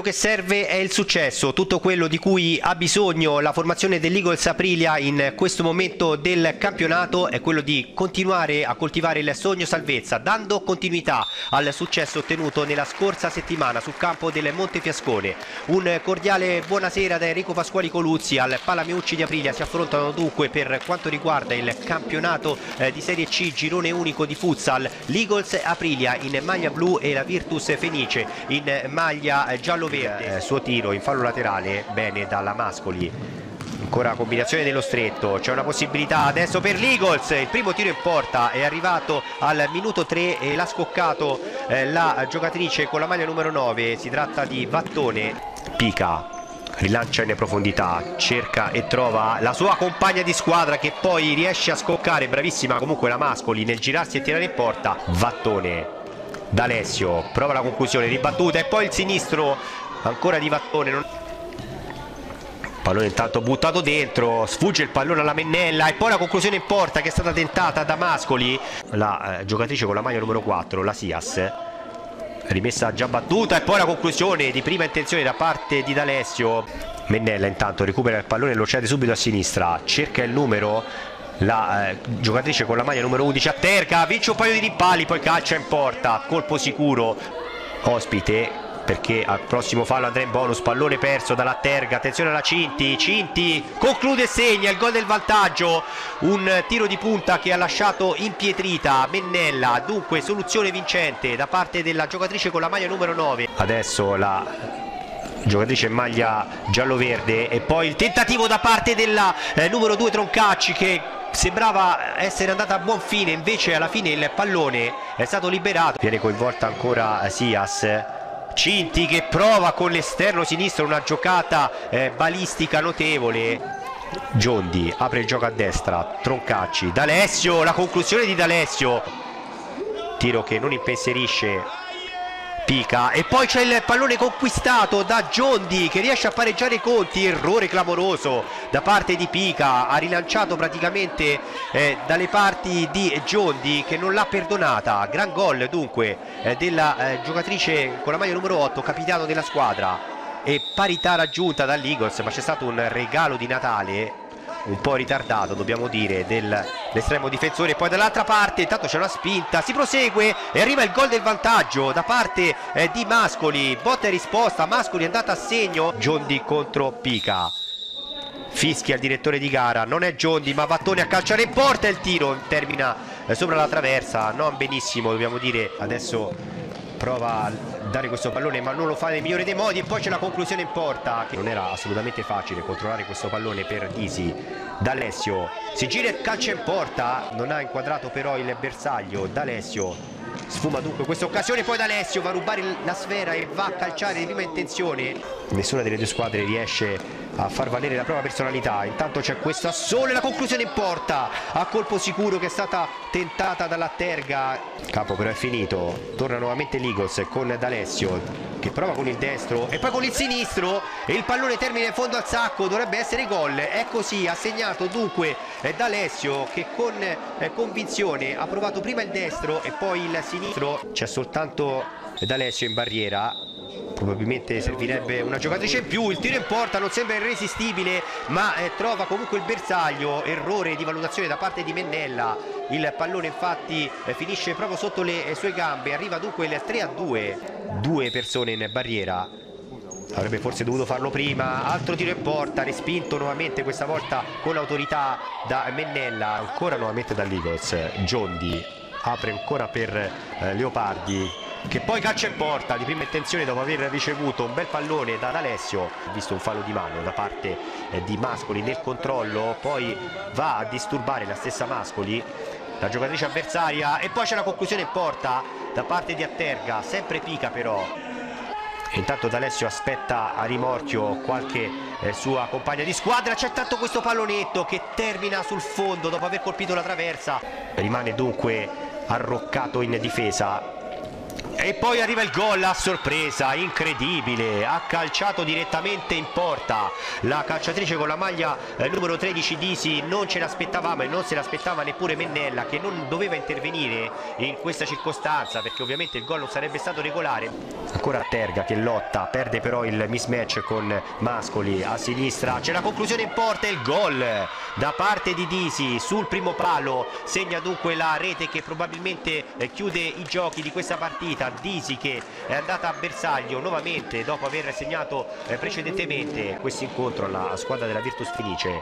che serve è il successo, tutto quello di cui ha bisogno la formazione dell'Eagles Aprilia in questo momento del campionato è quello di continuare a coltivare il sogno salvezza, dando continuità al successo ottenuto nella scorsa settimana sul campo del Montefiascone. Un cordiale buonasera da Enrico Pasquali Coluzzi al Palamiucci di Aprilia, si affrontano dunque per quanto riguarda il campionato eh, di Serie C girone unico di futsal, l'Eagles Aprilia in maglia blu e la Virtus Fenice in maglia giallo verde, eh, suo tiro in fallo laterale, bene dalla Mascoli. Ancora combinazione dello stretto, c'è una possibilità adesso per l'Eagles, il primo tiro in porta è arrivato al minuto 3 e l'ha scoccato eh, la giocatrice con la maglia numero 9, si tratta di Vattone, Pica, rilancia in profondità, cerca e trova la sua compagna di squadra che poi riesce a scoccare, bravissima comunque la Mascoli nel girarsi e tirare in porta, Vattone D'Alessio prova la conclusione ribattuta e poi il sinistro ancora di Vattone non... pallone intanto buttato dentro sfugge il pallone alla Mennella e poi la conclusione in porta che è stata tentata da Mascoli. La eh, giocatrice con la maglia numero 4 la Sias. Rimessa già battuta e poi la conclusione di prima intenzione da parte di D'Alessio. Mennella intanto recupera il pallone e lo cede subito a sinistra. Cerca il numero la eh, giocatrice con la maglia numero 11 a terga vince un paio di rimpalli poi calcia in porta colpo sicuro. Ospite perché al prossimo fallo andrà in bonus pallone perso dalla terga attenzione alla Cinti Cinti conclude e segna il gol del vantaggio. Un tiro di punta che ha lasciato impietrita Mennella dunque soluzione vincente da parte della giocatrice con la maglia numero 9 adesso la giocatrice in maglia giallo-verde e poi il tentativo da parte della eh, numero 2 Troncacci che sembrava essere andata a buon fine invece alla fine il pallone è stato liberato. Viene coinvolta ancora Sias. Cinti che prova con l'esterno sinistro una giocata eh, balistica notevole. Giondi apre il gioco a destra Troncacci D'Alessio la conclusione di D'Alessio. Tiro che non impensierisce Pica. E poi c'è il pallone conquistato da Giondi che riesce a pareggiare i conti. Errore clamoroso da parte di Pica. Ha rilanciato praticamente eh, dalle parti di Giondi che non l'ha perdonata. Gran gol dunque eh, della eh, giocatrice con la maglia numero 8 capitano della squadra. E parità raggiunta dall'Eagles ma c'è stato un regalo di Natale un po' ritardato dobbiamo dire dell'estremo difensore poi dall'altra parte intanto c'è una spinta si prosegue e arriva il gol del vantaggio da parte eh, di Mascoli. Botta e risposta Mascoli è andata a segno. Giondi contro Pica. Fischia il direttore di gara non è Giondi ma Vattone a calciare in porta il tiro termina eh, sopra la traversa. Non benissimo dobbiamo dire adesso prova a dare questo pallone ma non lo fa nel migliore dei modi e poi c'è la conclusione in porta che non era assolutamente facile controllare questo pallone per Disi D'Alessio. Si gira e calcia in porta non ha inquadrato però il bersaglio D'Alessio. Sfuma dunque questa occasione poi D'Alessio va a rubare la sfera e va a calciare di prima intenzione. Nessuna delle due squadre riesce a far valere la propria personalità. Intanto c'è questa sola la conclusione in porta. A colpo sicuro che è stata tentata dalla Terga. Capo però è finito. Torna nuovamente Ligos con D'Alessio che prova con il destro e poi con il sinistro. E il pallone termina in fondo al sacco dovrebbe essere gol. È così ha segnato dunque eh, D'Alessio che con eh, convinzione ha provato prima il destro e poi il sinistro. C'è soltanto D'Alessio in barriera probabilmente servirebbe una giocatrice in più il tiro in porta non sembra irresistibile ma eh, trova comunque il bersaglio errore di valutazione da parte di Mennella il pallone infatti eh, finisce proprio sotto le eh, sue gambe. Arriva dunque il 3 a 2 due persone in barriera. Avrebbe forse dovuto farlo prima. Altro tiro in porta respinto nuovamente questa volta con autorità da Mennella ancora nuovamente dall'Eagles Giondi apre ancora per eh, Leopardi che poi calcia in porta di prima intenzione dopo aver ricevuto un bel pallone da Alessio visto un fallo di mano da parte eh, di Mascoli nel controllo poi va a disturbare la stessa Mascoli la giocatrice avversaria e poi c'è la conclusione in porta da parte di Atterga sempre pica però. Intanto D'Alessio aspetta a rimorchio qualche eh, sua compagna di squadra. C'è tanto questo pallonetto che termina sul fondo dopo aver colpito la traversa. Rimane dunque arroccato in difesa E poi arriva il gol a sorpresa, incredibile, ha calciato direttamente in porta. La calciatrice con la maglia eh, numero 13 Disi, non ce l'aspettavamo e non se l'aspettava neppure Mennella che non doveva intervenire in questa circostanza perché ovviamente il gol non sarebbe stato regolare. Ancora Terga che lotta, perde però il mismatch con Mascoli a sinistra, c'è la conclusione in porta e il gol da parte di Disi sul primo palo, segna dunque la rete che probabilmente eh, chiude i giochi di questa partita Disi che è andata a bersaglio nuovamente dopo aver segnato eh, precedentemente questo incontro alla squadra della Virtus Felice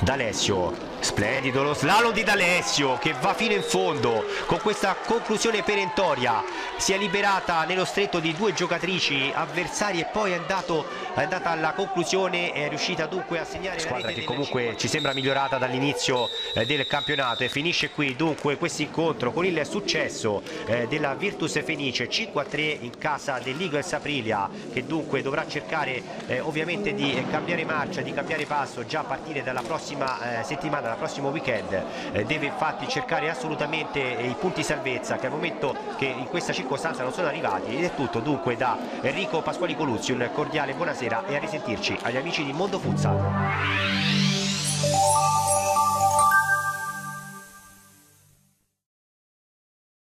D'Alessio Splendido lo slalom di D'Alessio che va fino in fondo con questa conclusione perentoria. Si è liberata nello stretto di due giocatrici avversarie e poi è, andato, è andata alla conclusione è riuscita dunque a segnare squadra che comunque ci sembra migliorata dall'inizio eh, del campionato e finisce qui dunque questo incontro con il successo eh, della Virtus Fenice 5-3 in casa dell'Eagles Aprilia che dunque dovrà cercare eh, ovviamente di cambiare marcia, di cambiare passo già a partire dalla prossima eh, settimana al prossimo weekend eh, deve infatti cercare assolutamente eh, i punti salvezza che al momento che in questa circostanza non sono arrivati. Ed è tutto dunque da Enrico Pasquali Coluzzi. Un cordiale buonasera e a risentirci agli amici di Mondo Futsal